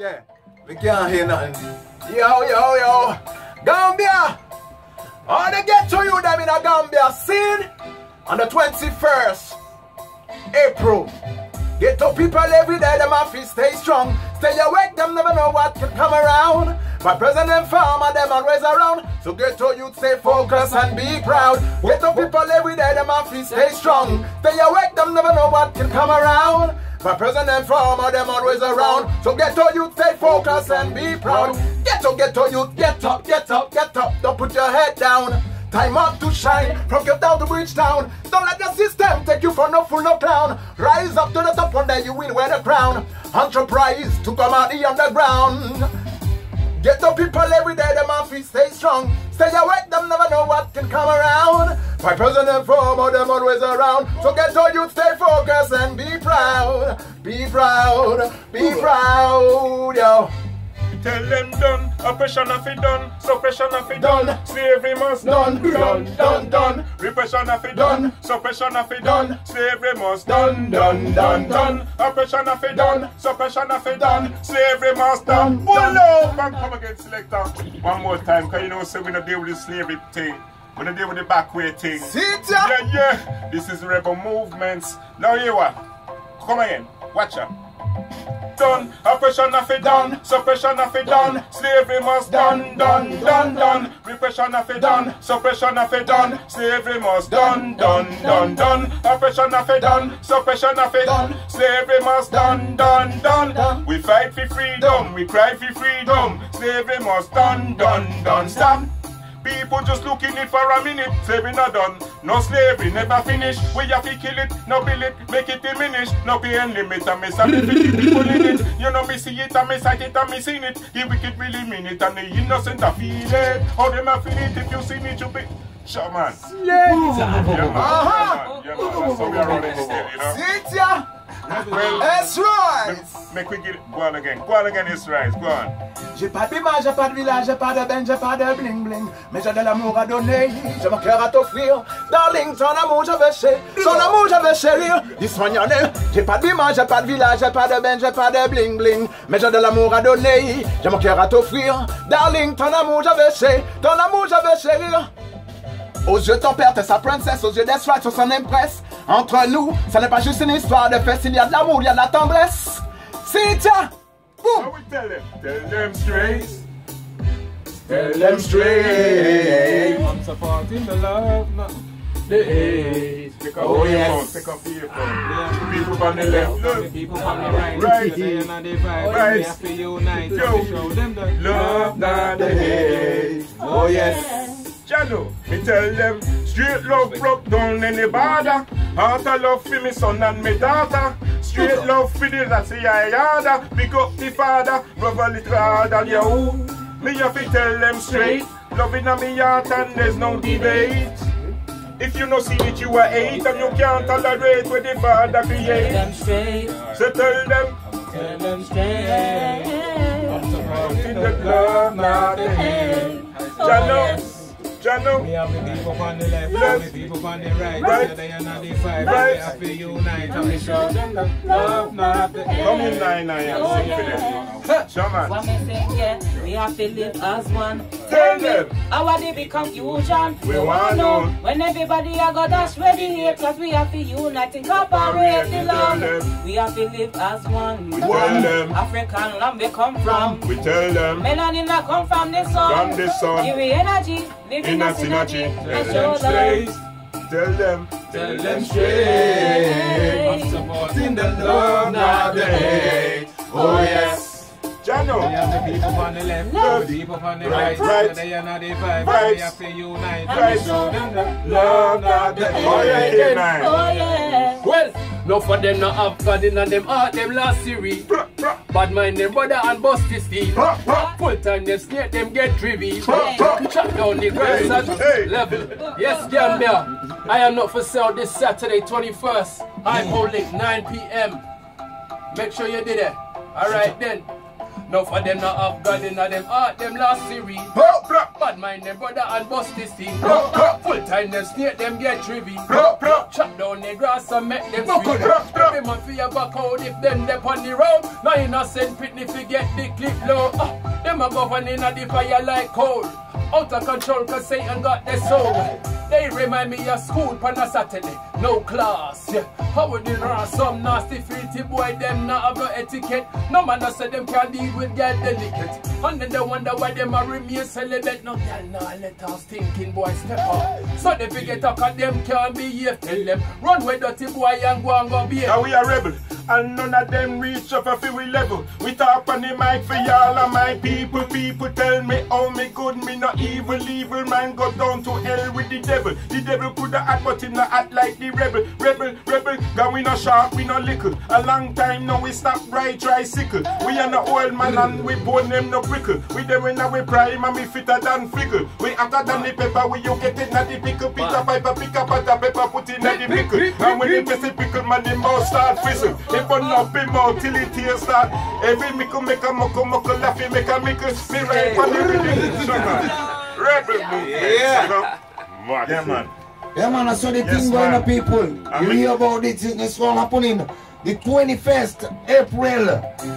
Yeah, we can't hear nothing. Yo, yo, yo. Gambia! All they get to you them in a Gambia scene on the 21st April. Get to people every day, them have to stay strong. Stay awake, them never know what can come around. My president farmer, them always around. So get to youth, stay focused and be proud. Get to people every day, them have to stay strong. Stay awake, them never know what can come around. My president farmer, them always around. So get to youth, stay focused and be proud. Get to, get to youth, get up, get up, get up. Don't put your head down. Time up to shine from Cape Town to Bridgetown. Don't let the system take you for no fool, no clown. Rise up to the top, one day you will wear the crown. Enterprise to come out the underground. Get the people every day, them have to stay strong. Stay awake, them never know what can come around. My president farmer, them always around. So get all you stay focused and be proud. Be proud, be proud, yo. Tell them done, oppression have it done, suppression have it done, slavery must Done, done, done, done. repression have it Done. suppression have it Done. slavery must Done, done, done, done, oppression have it Done. suppression have it done, slavery must Done. Pull up and come again, selector. One more time, cause you know, say we not deal with the slavery thing. We not deal with the back way thing. See ya? Yeah, yeah. This is rebel movements. Now you what? Come again. Watch out. Done. Oppression of it done. Suppression of it done. Slavery must done, done, done, done. Repression of it done. Suppression of it done. Slavery must done, done, done, done. Oppression of it done. Suppression of it Done. Slavery must done, done, done. We fight for freedom. We cry for freedom. Slavery must done, done, done. Stop. People just looking it for a minute, slavery not done. No slavery never finish. We have to kill it, no bill it, make it diminish. No pain limit, and me sabi fi people in it. You know me see it, and me sight it, and me seen it. The wicked really mean it, and the innocent a feel it. How them a feel it if you see it, you be. Sure man. Yeah man. Uh-huh. Yeah man. Yeah man. That's how we are running still, you know. See it, ya? Well, That's right. Make we get it. Go on again. Go on again, it's right. Go on. J'ai pas de bima, j'ai pas de village, j'ai pas de ben, j'ai pas de bling bling. Mais j'ai de l'amour à donner, j'ai mon cœur à t'offrir. Darling, ton amour je veux chérir, ton amour je veux chérir. Dis-moi, j'ai pas de bima, j'ai pas de village, j'ai pas de ben, j'ai pas de bling bling. Mais j'ai de l'amour à donner, j'ai mon cœur à t'offrir. Darling, ton amour je veux chérir, ton amour je veux chérir. Aux yeux de ton père, t'es sa princesse, aux yeux des sur son impresse. Entre nous, ça n'est pas juste une histoire de fête, il y a de l'amour, il y a de la tendresse. C'est tiens, boum. How we tell them? Tell them straight. Tell them straight. I'm supporting the love, not the hate. Pick up Oh, the yes. pick up the phone. Yeah. People on the left, The look. people from the right, Right. they are not the vibe. Right. We have to unite Yo. and show them the Love not the hate. Oh yes. Jano, me tell them straight love broke down any border. Heart of love for me son and me daughter. Straight love for the that's the I harder. Big up the father, brother little harder, yo. Me have to tell them straight. Love in me heart and there's no debate. If you no see it, you are hate and you can't tolerate what the father create. Tell them straight, So tell them, Tell them straight. I'm supporting the love, not the hate. Oh, Jano, Jano. Me have the people on the left, Left. and the people on the right. Right. They are not the vibe. Right. We have to unite and we show them the love, not the hate. Come in nine nine and oh, sing for them. Shaman. what me sing, yeah, we have to live as one. Tell them. How they become fusion? We want know. When everybody a got us ready here, cause we have to unite and cooperate the land. We have to live as one. We tell them. African land we come from. We tell them. Melanin a come from the sun. From the sun. Give me energy, live In in a a synergy. synergy. And Tell them straight. Tell them. Tell them straight. I'm supporting the love, not the hate. Oh, oh yes. We Jano. have the people on the left, Love. the people on the Right, right, right. they are not the vibe. Right. We have to unite Right. and show them the Love not the Oh yeah, yeah, man. Oh yeah. Well, no for them not have God in them heart, them last series. Bad mind them brother and bust bruh, bruh. Full time them snake them get bruh. Chop down the grass at Hey. level. Yes, Gambia. I am not for sale this Saturday 21st. I'm holding 9 p.m. Make sure you did it. Alright then. No for them not have God in them heart, them last series. Bad mind them brother and bust this thing. Full time them snake them get bro. Chop down the grass and make them sweet. Every man your back out if them dep on the road. Now innocent pitney fi get the clip low. Ah, them a govern inna the fire like coal. Out of control cause Satan got their soul. They remind me of school on a Saturday. No class. Yeah. How would they run some nasty filthy boy them not have no etiquette? No man a say them can deal with girl delicate. And then they wonder why them a remain celibate. No girl nah let us thinking boy step up. So they forget talk at them can't behave. Tell them run with dirty boy and go and go behave. Now we are rebel, and none of them reach up a few level. We talk on the mic for y'all and my people. People tell me, oh me good, me not evil, evil man go down to hell with the devil. The devil coulda act, but him not act like the rebel. Rebel, rebel, cause we no sharp, we no liquor. A long time now we stop right tricycle. We are no old man and we bone them no prickle. We them in we prime and we fitter than fickle. We hotter than the pepper, we you get it not the pickle. Peter piper, pick up at the pepper, put in at the pickle. And when the pissy pickle, man, the mouth start fizzle. If one up him mouth till it tears start. Every mickle make a muckle, muckle, laughy, make a mickle. Me right on the rhythm. Rebel. Yeah. Yeah, man. Yeah, man, I saw the Yes, thing going on, people. I You hear about it, it's all happening. The 21st April,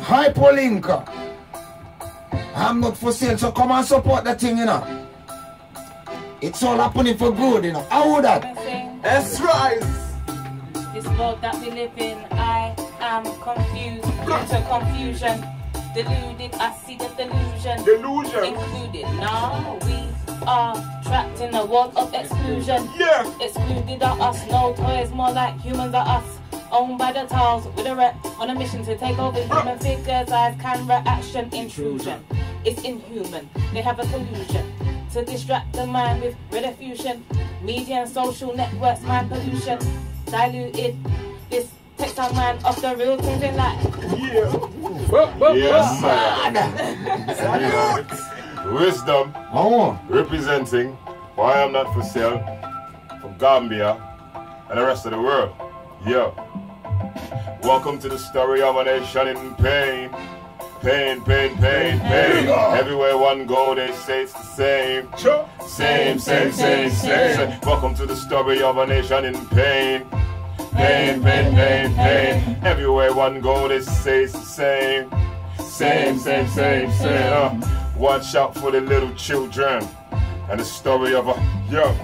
Hyperlink. I'm not for sale, so come and support the thing, you know. It's all happening for good, you know. How would that? Sing. Let's rise. This world that we live in, I am confused into confusion. Deluded, I see the delusion. Delusion. Included. Now we are trapped in a world of exclusion. Yeah. Excluded are us, no toys, more like humans are us. Owned by the tiles with a rep on a mission to take over human figures as camera action intrusion. It's inhuman. They have a collusion to distract the mind with rediffusion. Media and social networks, mind pollution. Diluted. This takes our mind off the real things in life. Yeah. Yes, sir. Wisdom Oh, representing why I'm not for sale from Gambia and the rest of the world. Yo. Welcome to the story of a nation in pain. Pain, pain, pain, pain. Everywhere one go, they say it's the same. Sure. Same, same, same, same, same. Welcome to the story of a nation in pain. Pain, pain, pain, pain. Everywhere one go, they say the same. Same, same, same, same. Uh, watch out for the little children. And the story of a yo.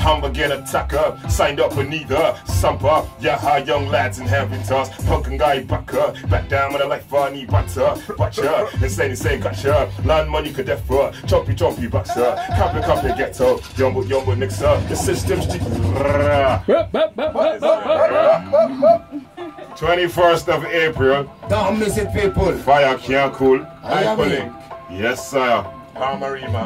I'm attacker, signed up for neither. Sampa, yeah, how young lads inheritance. Punk and guy backer, back down with a life funny butter. Butcher, insane, insane, gotcha. Land money could defer, choppy, choppy, boxer. Copy, copy, ghetto. Yumbo, yumbo, nixer. The system's. 21st of April, don't miss it, people. fire can't cool. I am Yes, sir.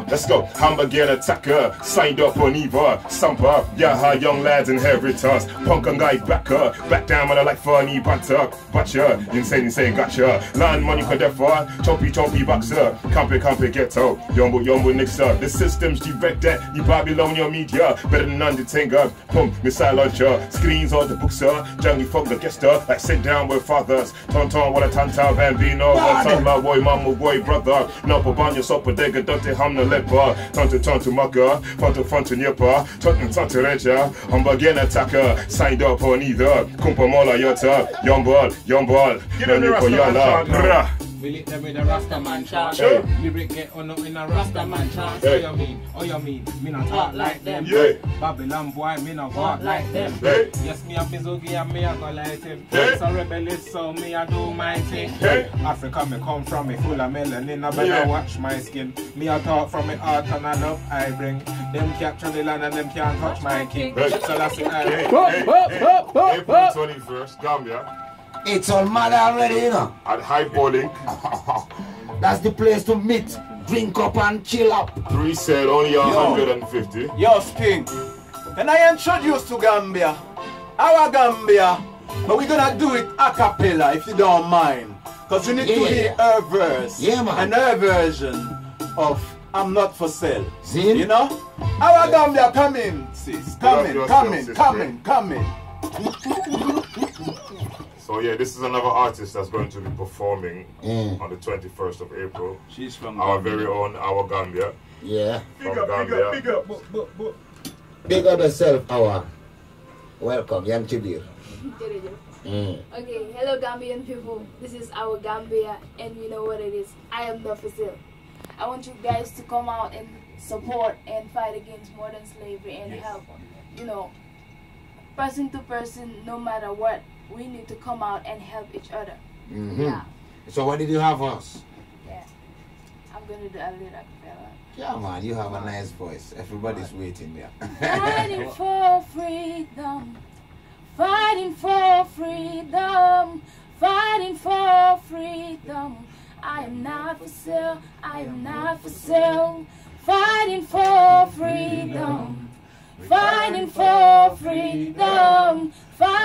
Let's go. Hamburger attacker, signed up on Eva, Sampa, Yaha, young lads inheritance, punk and guy backer, back down when I like funny banter, butcher, insane, insane, gotcha, land money could defer, choppy, choppy boxer, campy, campy, ghetto, yumbo, yumbo, nixer, the system's direct that, the Babylonian media, better than Undertaker, pump, missile launcher, screens or the bookser, jungle fuck the guester, like sit down with fathers, ton ton, what a tanta, bambino, one. Time, my boy, mama, boy, brother, no, pabanya, sopa, dega, dote, hamna, lepa, tonto, tonto, maka, fonto, fonto, nyepa, tonto, tonto, recha, hamburger attacker, signed up on either, kumpa, mola, yota, young ball, young ball, Give them the Nani ko Rasta man yala, chant now. brah. We lit them with a Rasta man chant. Sure. Lyric get on up in a Rasta man chant. Hey. Oh you mean, oh you mean, me not Talk talk like like them. Yeah. Babylon boy, me not walk like them. Hey. Yes, me a Mizugi and me a go like him. Hey. So rebellious, so me a do my thing. Hey. Africa me come from, me full of melanin. I better Yeah. watch my skin. Me a talk from me heart and I love I bring. Them capture the land and them can't touch my king. Hey. So that's it. I Hey, bring. hey, hey. April 21st, Gambia, It's all mad already, you know. at Hyperlink, That's the place to meet, drink up and chill up. three said only 150. Yo, Skin. Can I introduce to Gambia? Our Gambia. But we're gonna do it a cappella if you don't mind. Because you need to Yeah. hear her verse. Yeah, man. And her version of I'm Not For Sale. See? You know? Our Gambia, come in, sis. Come up in, yourself, come in, sister. come in, come in. So yeah, this is another artist that's going to be performing Mm. on the 21st of April. She's from Our Gambia. very own, our Gambia. Yeah. From Gambia. Big up. Bu- bu- bu- Big up yourself, our. Welcome, Young Chibir. Mm. Okay, hello Gambian people. This is our Gambia, and you know what it is. I am the Facil. I want you guys to come out and support and fight against modern slavery and help. You know, person to person, no matter what, we need to come out and help each other. hmm Yeah, So what did you have for us? yeah. I'm gonna do a little acapella. Yeah, man, you have a nice voice. Everybody's waiting there. Fighting for freedom. Fighting for freedom. Fighting for freedom. I am not for sale. I am not for sale. Fighting for freedom. Fighting for freedom.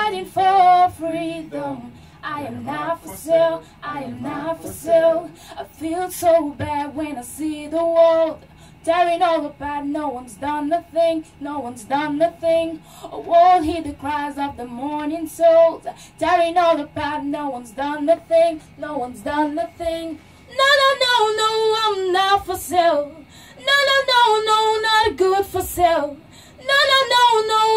Fighting for freedom. I am not for sale. I am not for sale. I feel so bad when I see the world tearing all apart. No one's done the thing. No one's done the thing. A wall hear the cries of the mourning souls. Tearing all apart. No one's done the thing. No one's done the thing. No, no, no, no, I'm not for sale. No, no, no, no, not good for sale. No, no, no, no,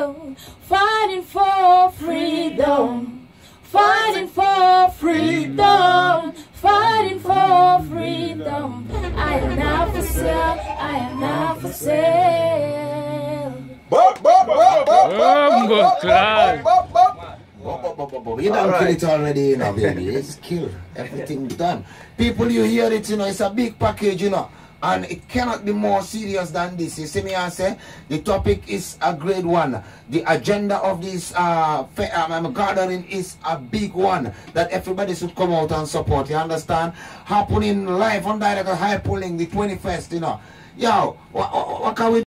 not. Fighting for freedom. Fighting for freedom. Fighting for freedom. I am not for sale. I am not for sale. Bop, bop, bop, bop, bop, bop, clan. bop, bop, bop. Bo- bo- bo- bo- bo. You don't kill it already, you know, baby. It's killed. Everything done. People, you hear it, you know, it's a big package, you know. And it cannot be more serious than this. You see me, I say, the topic is a great one. The agenda of this uh, um, um, gathering is a big one that everybody should come out and support. You understand? Happening live on direct high pulling the 21st, you know. Yo, what, what, what can we